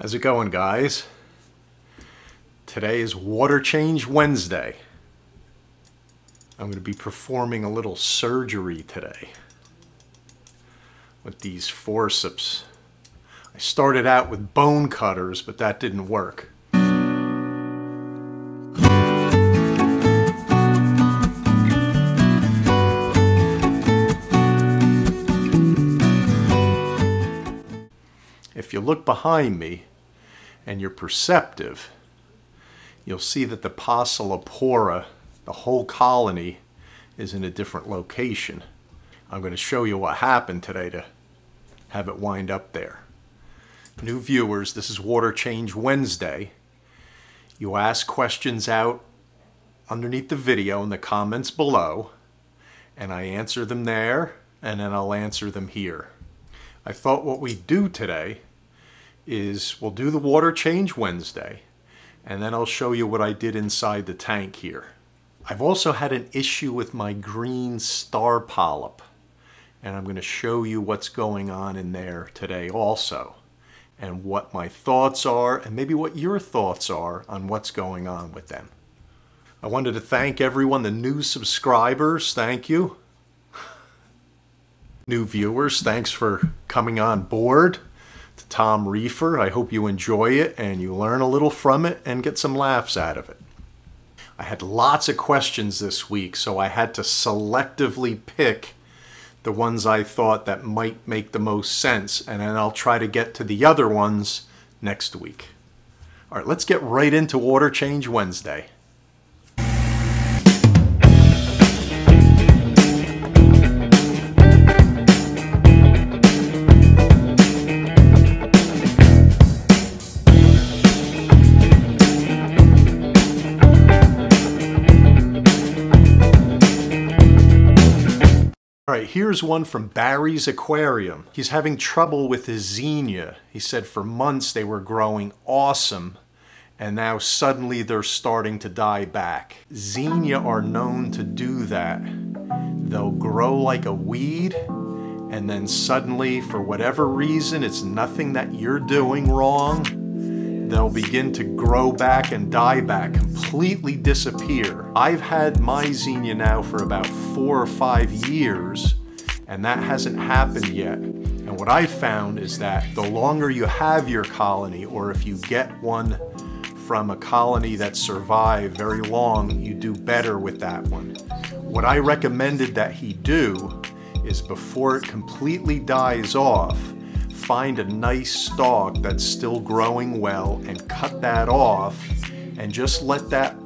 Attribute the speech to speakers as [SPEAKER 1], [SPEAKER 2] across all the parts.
[SPEAKER 1] How's it going, guys? Today is Water Change Wednesday. I'm going to be performing a little surgery today with these forceps. I started out with bone cutters, but that didn't work. If you look behind me and you're perceptive, you'll see that the Pocillopora, the whole colony, is in a different location. I'm going to show you what happened today to have it wind up there. New viewers, this is Water Change Wednesday. You ask questions out underneath the video in the comments below, and I answer them there, and then I'll answer them here. I thought what we'd do today is we'll do the water change Wednesday, and then I'll show you what I did inside the tank here. I've also had an issue with my green star polyp, and I'm going to show you what's going on in there today also, and what my thoughts are, and maybe what your thoughts are on what's going on with them. I wanted to thank everyone, the new subscribers, thank you. New viewers, thanks for coming on board to Tom Reefer. I hope you enjoy it and you learn a little from it and get some laughs out of it. I had lots of questions this week, so I had to selectively pick the ones I thought that might make the most sense, and then I'll try to get to the other ones next week. All right, let's get right into Water Change Wednesday. Here's one from Barry's Aquarium. He's having trouble with his xenia. He said for months they were growing awesome, and now suddenly they're starting to die back. Xenia are known to do that. They'll grow like a weed, and then suddenly, for whatever reason, it's nothing that you're doing wrong, they'll begin to grow back and die back, completely disappear. I've had my xenia now for about four or five years, and that hasn't happened yet. And what I've found is that the longer you have your colony, or if you get one from a colony that survived very long, you do better with that one. What I recommended that he do is before it completely dies off, find a nice stalk that's still growing well and cut that off and just let that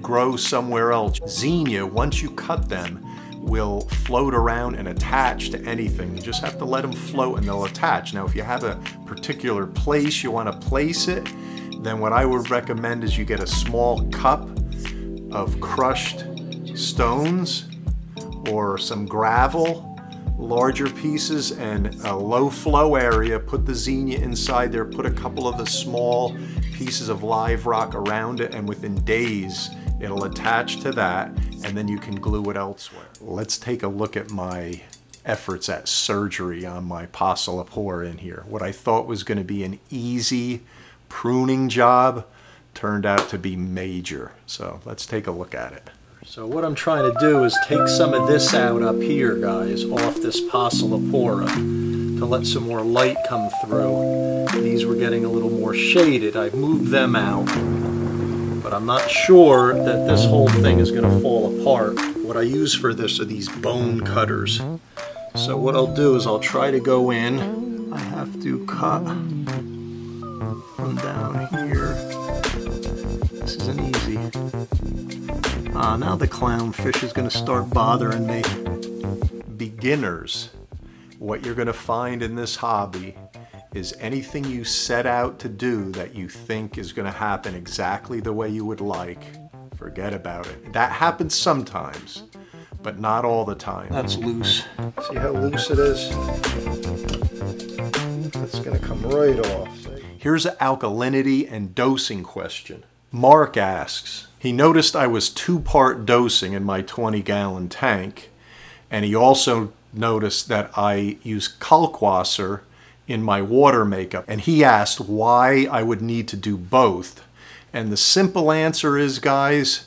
[SPEAKER 1] grow somewhere else. Xenia, once you cut them, will float around and attach to anything. You just have to let them float and they'll attach. Now, if you have a particular place you want to place it, then what I would recommend is you get a small cup of crushed stones or some gravel larger pieces and a low flow area, put the xenia inside there, put a couple of the small pieces of live rock around it, and within days, it'll attach to that, and then you can glue it elsewhere. Let's take a look at my efforts at surgery on my Pocillopora in here. What I thought was going to be an easy pruning job turned out to be major. So let's take a look at it. So what I'm trying to do is take some of this out up here, guys, off this Pocillopora to let some more light come through. These were getting a little more shaded. I've moved them out, but I'm not sure that this whole thing is going to fall apart. What I use for this are these bone cutters. So what I'll do is I'll try to go in. I have to cut from down here. This isn't easy. Ah, now the clownfish is going to start bothering me. Beginners, what you're going to find in this hobby is anything you set out to do that you think is going to happen exactly the way you would like, forget about it. That happens sometimes, but not all the time. That's loose. See how loose it is? That's going to come right off. Here's an alkalinity and dosing question. Mark asks, he noticed I was two-part dosing in my 20-gallon tank, and he also noticed that I use kalkwasser in my water makeup. And he asked why I would need to do both. And the simple answer is, guys,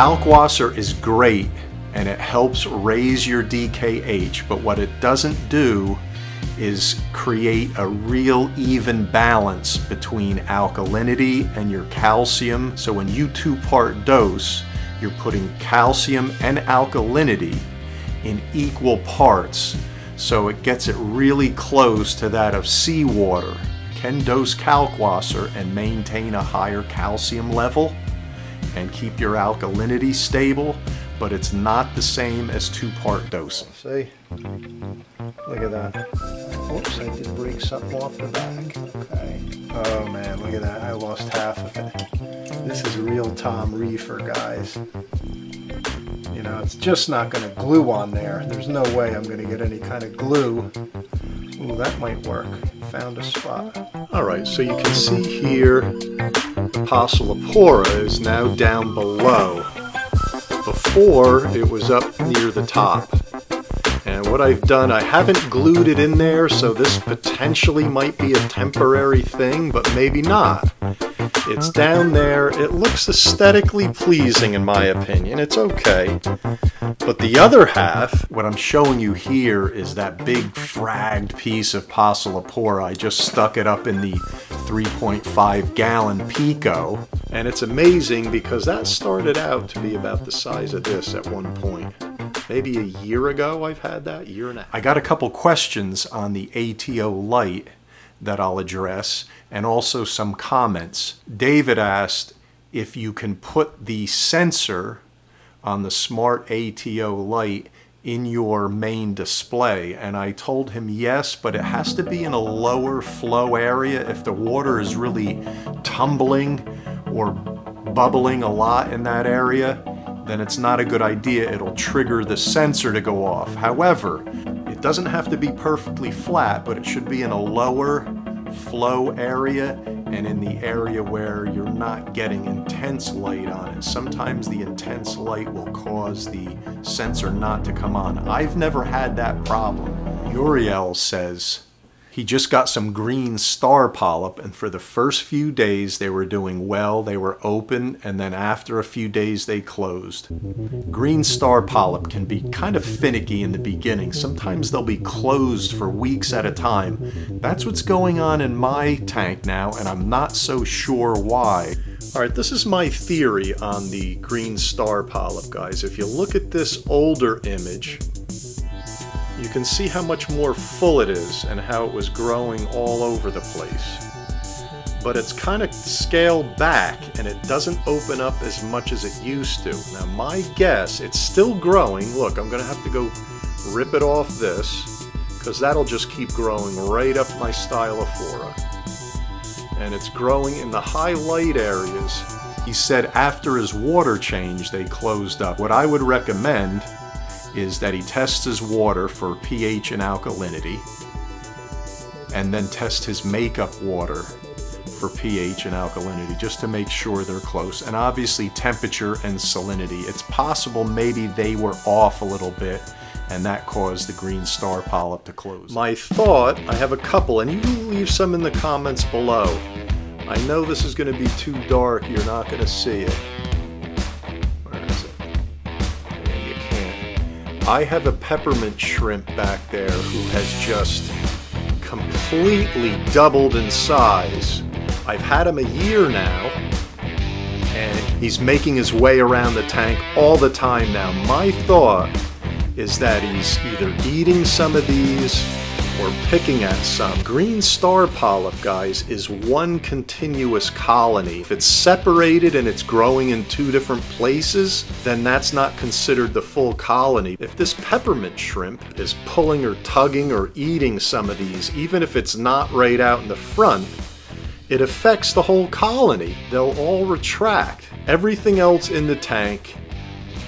[SPEAKER 1] Kalkwasser is great and it helps raise your DKH, but what it doesn't do is create a real even balance between alkalinity and your calcium. So when you two-part dose, you're putting calcium and alkalinity in equal parts so it gets it really close to that of seawater. Can dose Kalkwasser and maintain a higher calcium level and keep your alkalinity stable, but it's not the same as two-part dosing.
[SPEAKER 2] See? Look at that. Oops, I did break something off the back. Okay. Oh man, look at that. I lost half of it. This is real Tom Reefer, guys. You know, it's just not going to glue on there. There's no way I'm going to get any kind of glue. Ooh, that might work. Found a spot.
[SPEAKER 1] All right, so you can see here, Pocillopora is now down below. Before, it was up near the top. And what I've done, I haven't glued it in there, so this potentially might be a temporary thing, but maybe not. It's down there. It looks aesthetically pleasing in my opinion. It's okay. But the other half, what I'm showing you here is that big fragged piece of Pocillopora. I just stuck it up in the 3.5 gallon Pico. And it's amazing because that started out to be about the size of this at one point maybe a year ago I've had that, year and a half. I got a couple questions on the ATO Lite that I'll address and also some comments. David asked if you can put the sensor on the Smart ATO Lite in your main display and I told him yes but it has to be in a lower flow area if the water is really tumbling or bubbling a lot in that area then it's not a good idea. It'll trigger the sensor to go off. However, it doesn't have to be perfectly flat, but it should be in a lower flow area and in the area where you're not getting intense light on it. Sometimes the intense light will cause the sensor not to come on. I've never had that problem. Uriel says, he just got some green star polyp, and for the first few days they were doing well. They were open, and then after a few days they closed. Green star polyp can be kind of finicky in the beginning. Sometimes they'll be closed for weeks at a time. That's what's going on in my tank now, and I'm not so sure why. All right, this is my theory on the green star polyp, guys. If you look at this older image, you can see how much more full it is and how it was growing all over the place. But it's kind of scaled back and it doesn't open up as much as it used to. Now my guess, it's still growing. Look, I'm going to have to go rip it off this because that'll just keep growing right up my stylophora. And it's growing in the high light areas. He said after his water change, they closed up. What I would recommend is that he tests his water for pH and alkalinity and then test his makeup water for pH and alkalinity just to make sure they're close. And obviously temperature and salinity. It's possible maybe they were off a little bit and that caused the green star polyp to close. My thought, I have a couple, and you can leave some in the comments below. I know this is going to be too dark, you're not going to see it. I have a peppermint shrimp back there who has just completely doubled in size. I've had him a year now, and he's making his way around the tank all the time now. My thought is that he's either eating some of these or picking at some. Green star polyp, guys, is one continuous colony. If it's separated and it's growing in two different places, then that's not considered the full colony. If this peppermint shrimp is pulling or tugging or eating some of these, even if it's not right out in the front, it affects the whole colony. They'll all retract. Everything else in the tank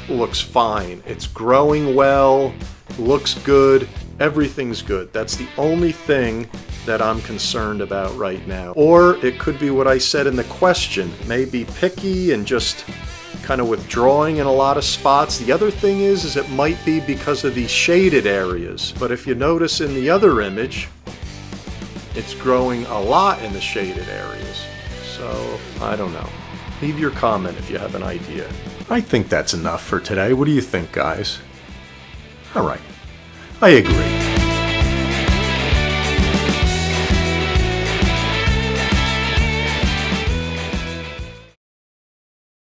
[SPEAKER 1] looks fine. It's growing well, looks good, everything's good. That's the only thing that I'm concerned about right now. Or it could be what I said in the question, maybe picky and just kind of withdrawing in a lot of spots. The other thing is, is it might be because of these shaded areas. But if you notice in the other image, It's growing a lot in the shaded areas. So, I don't know. Leave your comment if you have an idea. I think that's enough for today. What do you think, guys? All right. I agree.